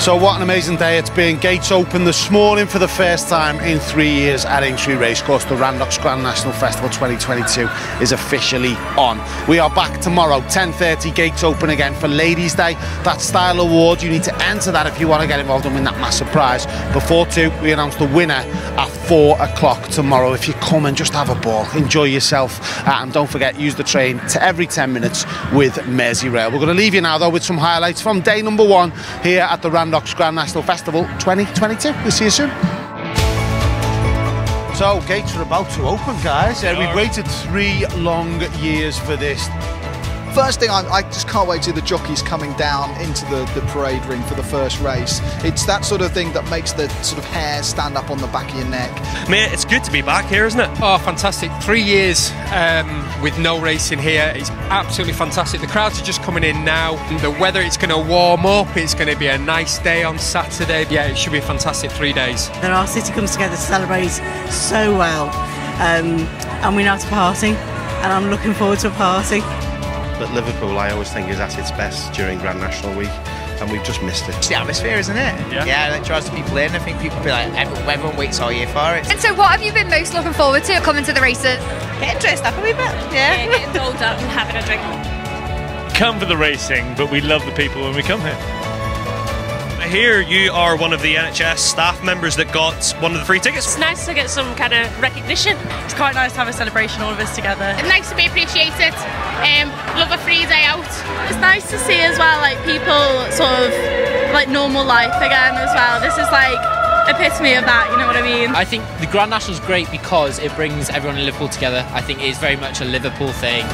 So what an amazing day it's been. Gates open this morning for the first time in three years at Aintree Racecourse. The Randox Grand National Festival 2022 is officially on. We are back tomorrow, 10.30, gates open again for Ladies Day. That style award, you need to enter that if you want to get involved and win that massive prize. Before two, we announce the winner at four o'clock tomorrow. If you come and just have a ball, enjoy yourself, uh, and don't forget, use the train to every 10 minutes with Merseyrail. We're going to leave you now though with some highlights from day number one here at the Randox Grand National Festival 2022. We'll see you soon. So, gates are about to open, guys. Uh, we've waited three long years for this. First thing, I, I just can't wait to see the jockeys coming down into the, the parade ring for the first race. It's that sort of thing that makes the sort of hair stand up on the back of your neck. Mate, it's good to be back here, isn't it? Oh, fantastic. Three years um, with no racing here. It's absolutely fantastic. The crowds are just coming in now. The weather, it's going to warm up. It's going to be a nice day on Saturday. Yeah, it should be a fantastic three days. That our city comes together to celebrate so well. Um, and we're how to party. And I'm looking forward to a party. But Liverpool, I always think, is at its best during Grand National Week, and we've just missed it. It's the atmosphere, isn't it? Yeah. Yeah, it draws people in. I think people be like, everyone, everyone waits all year for it. And so, what have you been most looking forward to coming to the races? Getting dressed up a wee bit. Yeah. getting dolled up and having a drink. Come for the racing, but we love the people when we come here. Here, you are one of the NHS staff members that got one of the free tickets. It's nice to get some kind of recognition. It's quite nice to have a celebration, all of us together. It's Nice to be appreciated. Um, love a free day out. It's nice to see as well, like people sort of like normal life again as well. This is like epitome of that, you know what I mean? I think the Grand National is great because it brings everyone in Liverpool together. I think it is very much a Liverpool thing.